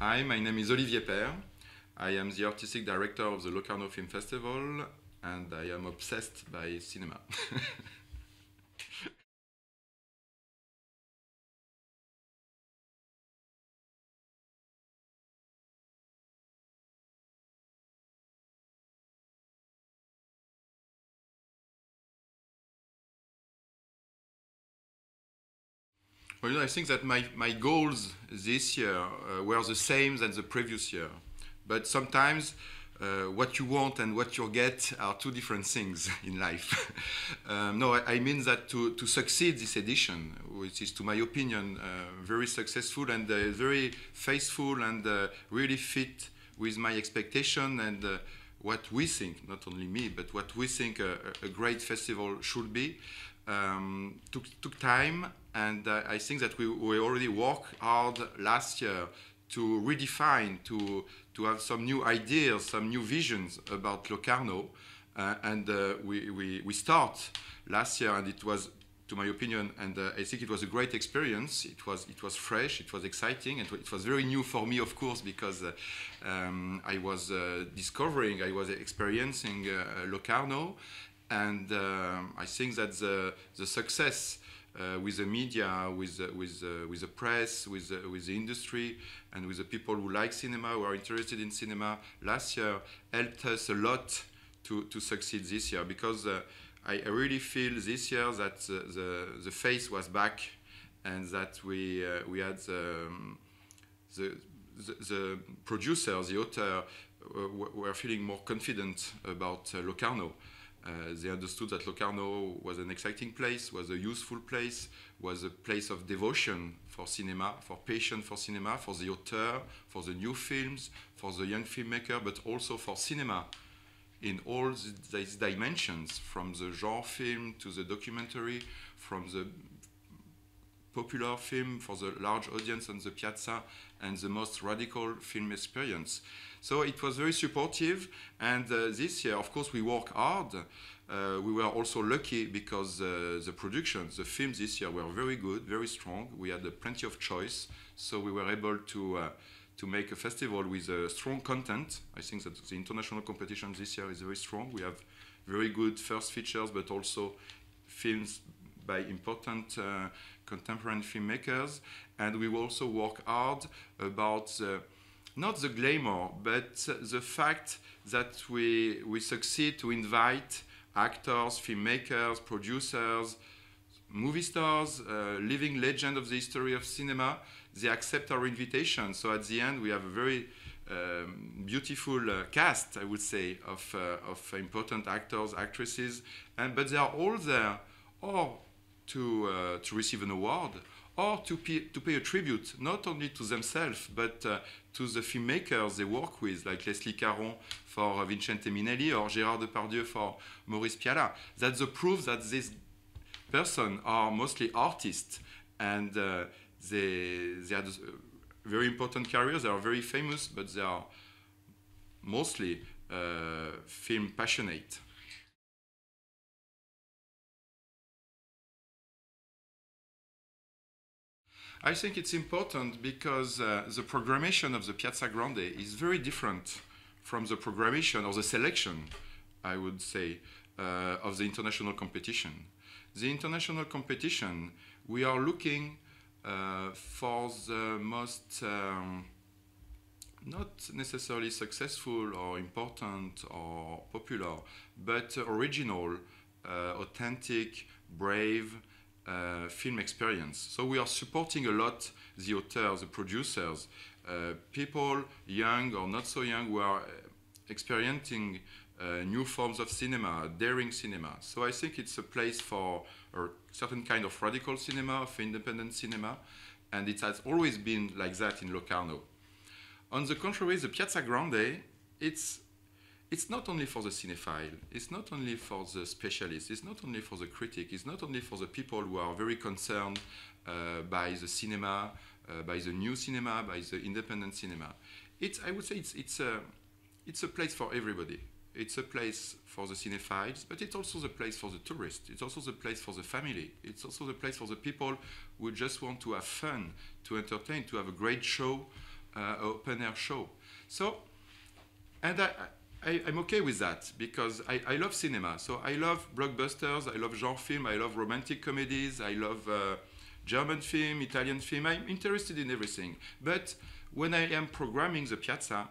Hi, my name is Olivier Père. I am the artistic director of the Locarno Film Festival and I am obsessed by cinema. Well, you know, I think that my, my goals this year uh, were the same than the previous year. But sometimes uh, what you want and what you get are two different things in life. um, no, I, I, mean that to, to succeed this edition, which is, to my opinion, uh, very successful and uh, very faithful and uh, really fit with my expectation and uh, what we think, not only me, but what we think a, a great festival should be. Um, took, took time and uh, I think that we, we already worked hard last year to redefine, to, to have some new ideas, some new visions about Locarno. Uh, and uh, we, we, we start last year, and it was, to my opinion, and uh, I think it was a great experience. It was, it was fresh, it was exciting, and it was very new for me, of course, because uh, um, I was uh, discovering, I was experiencing Locarno, and um, I think that the, the success uh, with the media, with, uh, with, uh, with the press, with, with the industry, and with the people who like cinema, who are interested in cinema, last year helped us a lot to, to succeed this year because I, I, really feel this year that the, the, the face was back and that we, we had um, the, the, the producer, the author, were feeling more confident about uh, Locarno. Uh, they understood that Locarno was an exciting place, was a useful place, was a place of devotion for cinema, for passion for cinema, for the author, for the new films, for the young filmmaker, but also for cinema in all these dimensions, from the genre film to the documentary, from the popular film for the large audience on the piazza and the most radical film experience. So it was very supportive. And uh, this year, of course, we work hard. Uh, we were also lucky because uh, the productions, the films this year were very good, very strong. We had plenty of choice. So we were able to uh, to make a festival with uh, strong content. I think that the international competition this year is very strong. We have very good first features, but also films by important uh, contemporary filmmakers. And we also work hard about the not the glamour, but the fact that we, we succeed to invite actors, filmmakers, producers, movie stars, uh, living legend of the history of cinema, they accept our invitation. So at the end, we have a very um, beautiful uh, cast, I would say, of, uh, of important actors, actresses, and but they are all there, or to uh, to receive an award, or to pay, to pay a tribute not only to themselves but uh, to the filmmakers they work with, like Leslie Caron for Vincente Minnelli or Gérard Depardieu for Maurice Pialat. That's the proof that these persons are mostly artists and uh, they, they had very important careers, they are very famous, but they are mostly uh, film passionate. I think it's important because uh, the programmation of the Piazza Grande is very different from the programmation or the selection, I would say, uh, of the international competition. The international competition, we are looking uh, for the most um, not necessarily successful or important or popular, but original, uh, authentic, brave, uh, film experience. So we are supporting a lot the authors, the producers, uh, people young or not so young who are uh, experiencing uh, new forms of cinema, daring cinema. So I think it's a place for a certain kind of radical cinema, of independent cinema, and it has always been like that in Locarno. On the contrary, the Piazza Grande, it's it's not only for the cinephile, it's not only for the specialist, it's not only for the critic, it's not only for the people who are very concerned uh, by the cinema, uh, by the new cinema, by the independent cinema. It's, I would say it's, it's, a, it's a place for everybody. It's a place for the cinephiles, but it's also the place for the tourist. It's also the place for the family. It's also the place for the people who just want to have fun, to entertain, to have a great show, uh, open air show. So, and I, I, am okay with that because I, I, love cinema. So I love blockbusters, I love genre film, I love romantic comedies, I love uh, German film, Italian film. I'm interested in everything. But when I am programming the piazza,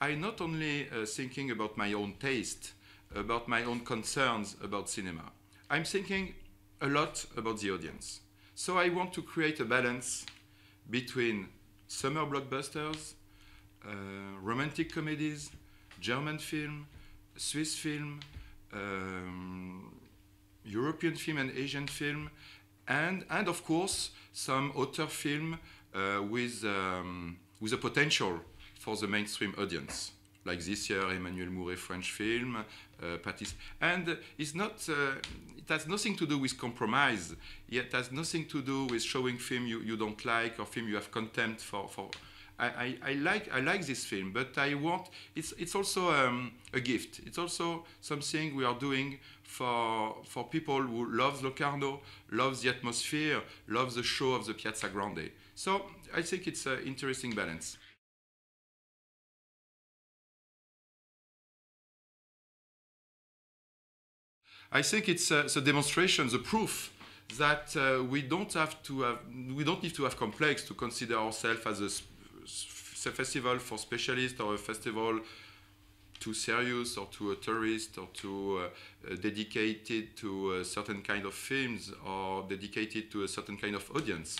I'm not only uh, thinking about my own taste, about my own concerns about cinema. I'm thinking a lot about the audience. So I want to create a balance between summer blockbusters, uh, romantic comedies, German film, Swiss film, um, European film and Asian film, and, and of course some author film uh, with, um, with a potential for the mainstream audience. Like this year, Emmanuel Mouret French film, uh, Patis, and it's not. Uh, it has nothing to do with compromise. It has nothing to do with showing film you, you don't like or film you have contempt for. for I, I, I like I like this film, but I want it's it's also um, a gift. It's also something we are doing for for people who love Locarno, loves the atmosphere, loves the show of the Piazza Grande. So I think it's an interesting balance. I think it's uh, the demonstration, the proof that uh, we don't have to have, we don't need to have complex to consider ourselves as a festival for specialists or a festival too serious or to a tourist or to uh, uh, dedicated to a certain kind of films or dedicated to a certain kind of audience.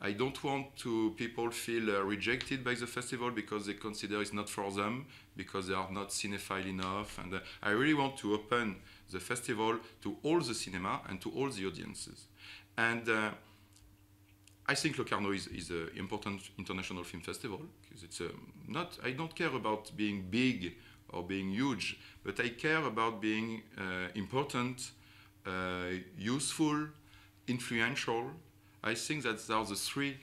I don't want to people feel uh, rejected by the festival because they consider it's not for them because they are not cinephile enough and uh, I really want to open the festival to all the cinema and to all the audiences. And uh, I think Locarno is, is an important international film festival because it's uh, not, I don't care about being big or being huge, but I care about being uh, important, uh, useful, influential. I think that are the three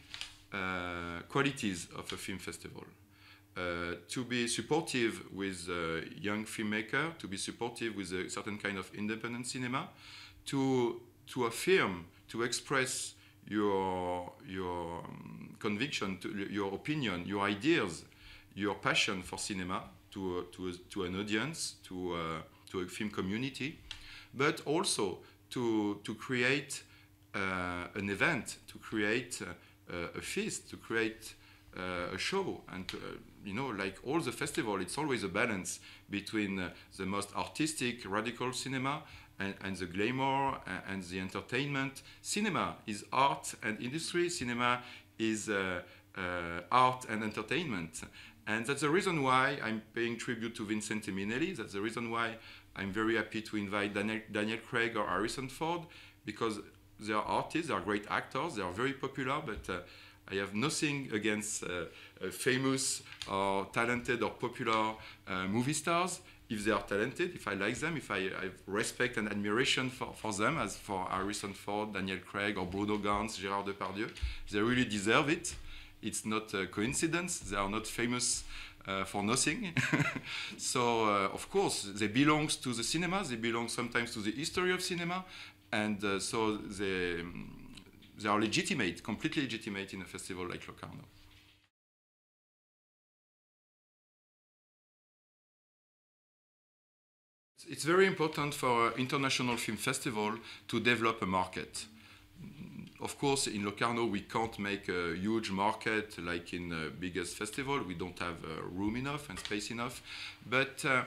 uh, qualities of a film festival. Uh, to be supportive with a young filmmaker, to be supportive with a certain kind of independent cinema, to, to affirm, to express your, your um, conviction, to, your opinion, your ideas, your passion for cinema to, uh, to, to an audience, to, uh, to a film community, but also to, to create uh, an event, to create a feast, to create uh, a show. And to, uh, you know like all the festival it's always a balance between uh, the most artistic radical cinema and, and the glamour and, and, the entertainment cinema is art and industry cinema is art and entertainment and that's the reason why I'm paying tribute to Vincente Minnelli. That's the reason why I'm very happy to invite Daniel, Daniel Craig or Harrison Ford because they are artists, they are great actors, they are very popular, but uh, I have nothing against uh, uh, famous or talented or popular uh, movie stars. If they are talented, if I like them, if I, have respect and admiration for, for them, as for Harrison Ford, Daniel Craig, or Bruno Ganz, Gérard Depardieu, they really deserve it. It's not a coincidence. They are not famous uh, for nothing. so, uh, of course, they belong to the cinema. They belong sometimes to the history of cinema. And uh, so they, they are legitimate, completely legitimate in a festival like Locarno. It's very important for an international film festival to develop a market. Of course, in Locarno, we can't make a huge market like in the biggest festival. We don't have uh, room enough and space enough. But uh,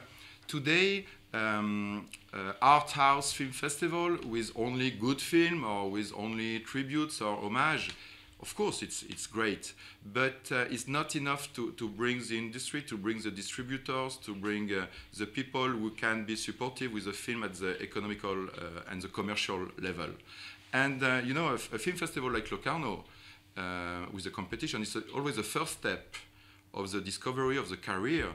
today, um, uh, art house film festival with only good film or with only tributes or homage, of course it's, it's great, but uh, it's not enough to, to bring the industry, to bring the distributors, to bring uh, the people who can be supportive with the film at the economical uh, and the commercial level. And uh, you know, a, a, film festival like Locarno, uh, with the competition, is always the first step of the discovery of the career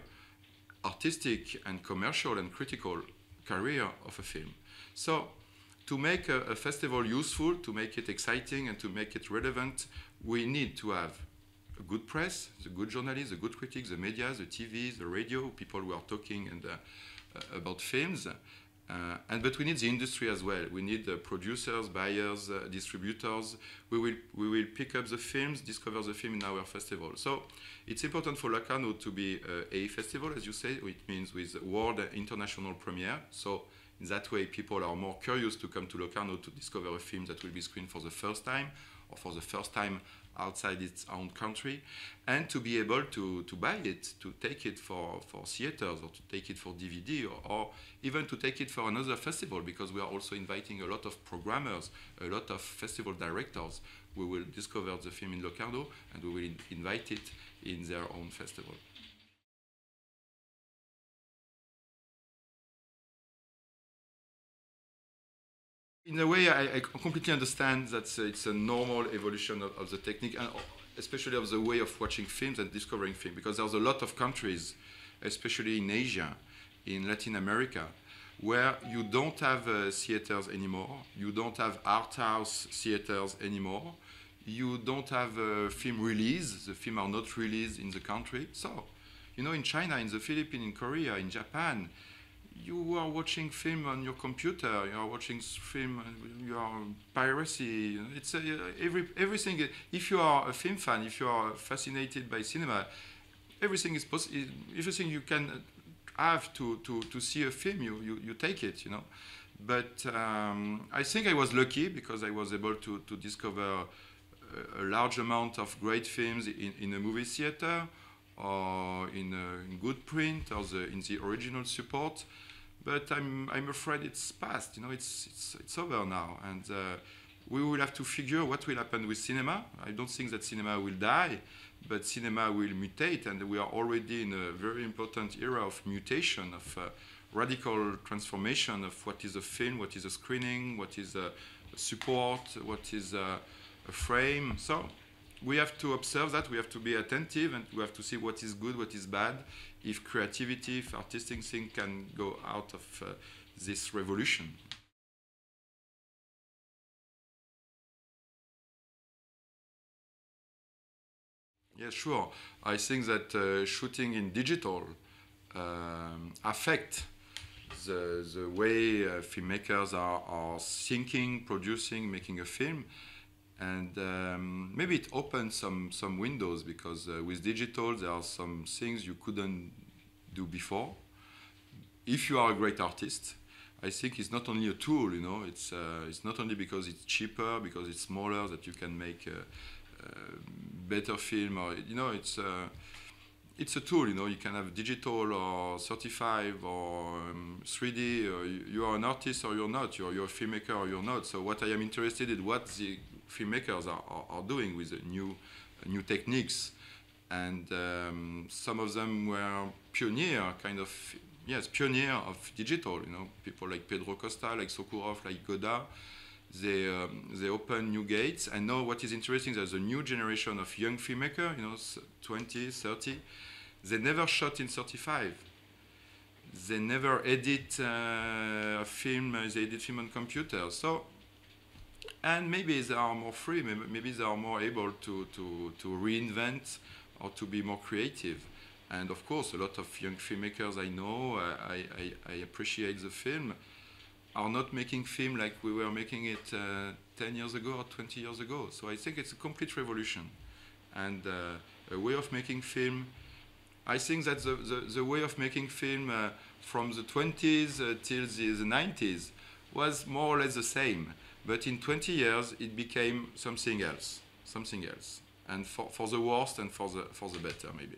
artistic and commercial and critical career of a film. So to make a, a, festival useful, to make it exciting and to make it relevant, we need to have a good press, the good journalists, the good critics, the media, the TV, the radio, people who are talking and, uh, uh, about films. Uh, and but we need the industry as well. We need uh, producers, buyers, uh, distributors. We will we will pick up the films, discover the film in our festival. So it's important for Locarno to be a festival, as you say. It means with world international premiere. So in that way, people are more curious to come to Locarno to discover a film that will be screened for the first time or for the first time outside its own country, and to be able to, to buy it, to take it for, for theaters or to take it for DVD or, or even to take it for another festival because we are also inviting a lot of programmers, a lot of festival directors We will discover the film in Locarno and we will in invite it in their own festival. In a way, I, I, completely understand that uh, it's a normal evolution of, of, the technique, and especially of the way of watching films and discovering films, because there's a lot of countries, especially in Asia, in Latin America, where you don't have uh, theaters anymore, you don't have art house theaters anymore, you don't have a film release, the film are not released in the country. So, you know, in China, in the Philippines, in Korea, in Japan, you are watching film on your computer, you are watching film, you are piracy. It's a, every everything. If you are a film fan, if you are fascinated by cinema, everything is possible. Everything you can have to, to, to see a film, you, you, you take it, you know. But um, I think I was lucky because I was able to, to discover a, a large amount of great films in, in a movie theater or in, a, in good print or the, in the original support but I'm, I'm afraid it's past. You know, it's, it's, it's over now. And uh, we will have to figure what will happen with cinema. I don't think that cinema will die, but cinema will mutate. And we are already in a very important era of mutation, of uh, radical transformation of what is a film, what is a screening, what is a support, what is a, a frame. So we have to observe that, we have to be attentive, and we have to see what is good, what is bad, if creativity, if artistic thing can go out of uh, this revolution. Yeah, sure. I think that uh, shooting in digital um, affect the, the way uh, filmmakers are, are thinking, producing, making a film and um, maybe it opens some some windows because uh, with digital there are some things you couldn't do before. If you are a great artist, I think it's not only a tool. You know, it's uh, it's not only because it's cheaper, because it's smaller that you can make a, a better film, or you know, it's. Uh, it's a tool, you know. You can have digital or 35 or um, 3D. Or you, you, are an artist or you're not. You're, you're a filmmaker or you're not. So what I am interested in, what the filmmakers are, are, are doing with new, new techniques. And um, some of them were pioneer, kind of, yes, pioneer of digital, you know, people like Pedro Costa, like Sokurov, like Godard. They, um, they open new gates. And now what is interesting, there's a new generation of young filmmakers, you know, 20, 30. They never shot in 35 they never edit uh, a film, they edit film on computer. So and maybe they are more free, maybe they are more able to, to, to reinvent or to be more creative. And of course, a lot of young filmmakers I know, I, I, I appreciate the film, are not making film like we were making it uh, 10 years ago or 20 years ago. So I think it's a complete revolution. And uh, a way of making film, I think that the, the, the way of making film uh, from the 20s uh, till the, the 90s was more or less the same. But in 20 years, it became something else, something else, and for, for the worst and for the, for the better, maybe.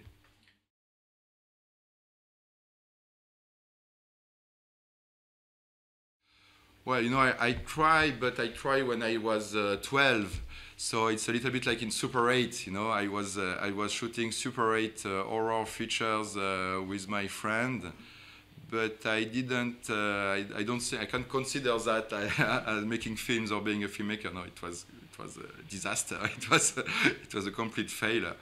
Well, you know, I, I tried, but I tried when I was uh, 12. So it's a little bit like in Super 8, you know, I was, uh, I was shooting Super 8 uh, horror features uh, with my friend but I didn't. Uh, I, I, don't say I can't consider that as making films or being a filmmaker. No, it was it was a disaster. It was it was a complete failure.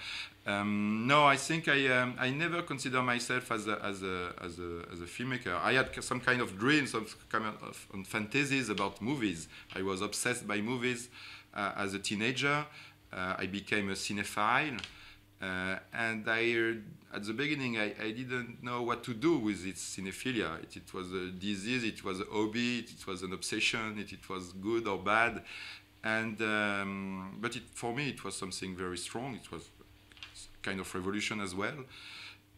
Um, no, I think I um, I never consider myself as a, as a as a as a filmmaker. I had some kind of dreams, some kind of, of fantasies about movies. I was obsessed by movies uh, as a teenager. Uh, I became a cinephile. Uh, and I, at the beginning, I, I didn't know what to do with this cinephilia. It, it was a disease, it was a hobby, it, it was an obsession, it, it was good or bad. And, um, but it, for me, it was something very strong. It was kind of revolution as well.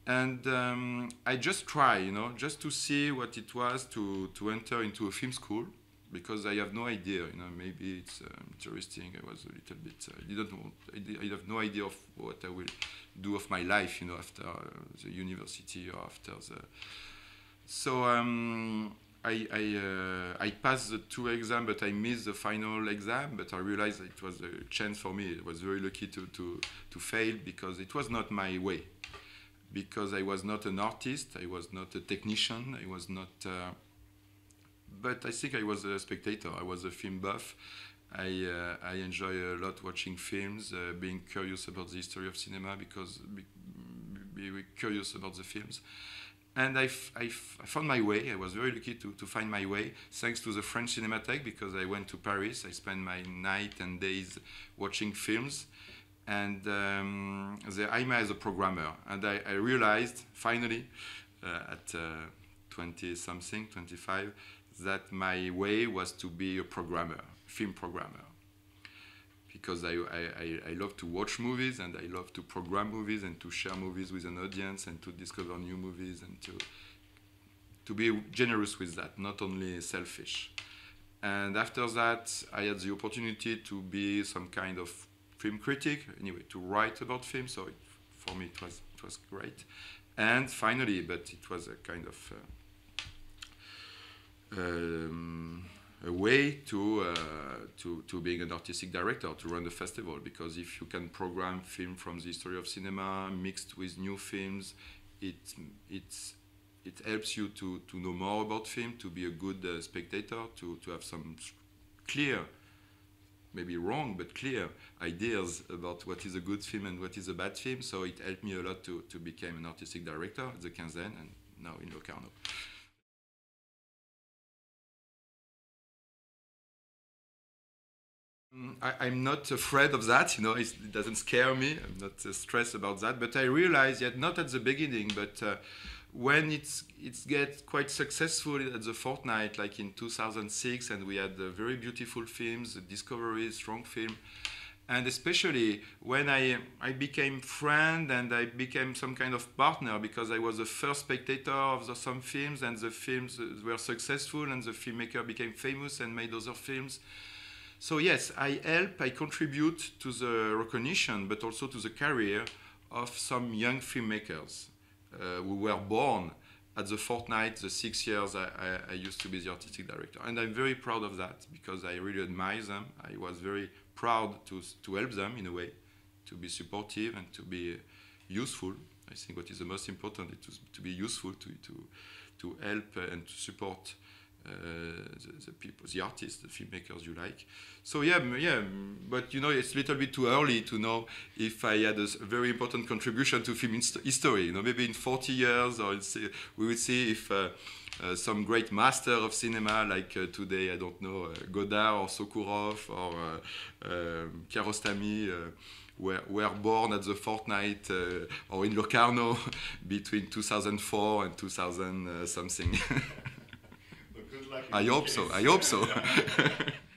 And um, I just try, you know, just to see what it was to, to enter into a film school because I have no idea, you know, maybe it's uh, interesting. I was a little bit, uh, I didn't want, I, did, I, have no idea of what I will do of my life, you know, after uh, the university or after the. So um, I I, uh, I passed the two exams, but I missed the final exam. But I realized it was a chance for me. I was very lucky to to to fail because it was not my way. Because I was not an artist, I was not a technician, I was not. Uh, but I think I was a spectator. I was a film buff. I, uh, I enjoy a lot watching films, uh, being curious about the history of cinema because be, be curious about the films. And I, I, found my way. I was very lucky to, to find my way thanks to the French Cinematheque because I went to Paris. I spent my night and days watching films. And um, the IMA as a programmer. And I, I realized finally uh, at 20 something, 25, that my way was to be a programmer, film programmer. Because I, I, I love to watch movies and I love to program movies and to share movies with an audience and to discover new movies and to, to be generous with that, not only selfish. And after that, I had the opportunity to be some kind of film critic, anyway, to write about film. So it, for me, it was, it was great. And finally, but it was a kind of uh, um, a way to, uh, to, to being an artistic director, to run the festival. Because if you can program film from the history of cinema mixed with new films, it, it's, it helps you to, to know more about film, to be a good uh, spectator, to, to have some clear, maybe wrong, but clear ideas about what is a good film and what is a bad film. So it helped me a lot to, to become an artistic director at the Quinzaine and now in Locarno. I, am not afraid of that, you know, it doesn't scare me. I'm not uh, stressed about that. But I realized yet not at the beginning, but uh, when it's it gets quite successful at the fortnight, like in 2006, and we had uh, very beautiful films, Discovery, strong film, and especially when I I became friend and I became some kind of partner because I was the first spectator of the, some films, and the films uh, were successful, and the filmmaker became famous and made other films so yes, I help, I contribute to the recognition, but also to the career of some young filmmakers uh, who were born at the fortnight, the six years I, I, I, used to be the artistic director. And I'm very proud of that because I really admire them. I was very proud to, to help them in a way, to be supportive and to be useful. I think what is the most important is to, to be useful, to, to, to help and to support the, the, people, the artists, the filmmakers you like. So yeah, yeah, but you know, it's a little bit too early to know if I had a very important contribution to film history. You know, maybe in 40 years, or we will see if uh, uh, some great master of cinema, like uh, today, I don't know, uh, Godard or Sokurov or uh, um, Kiarostami, were born at the fortnight or in Locarno between 2004 and 2000 something. I hope so. I hope so.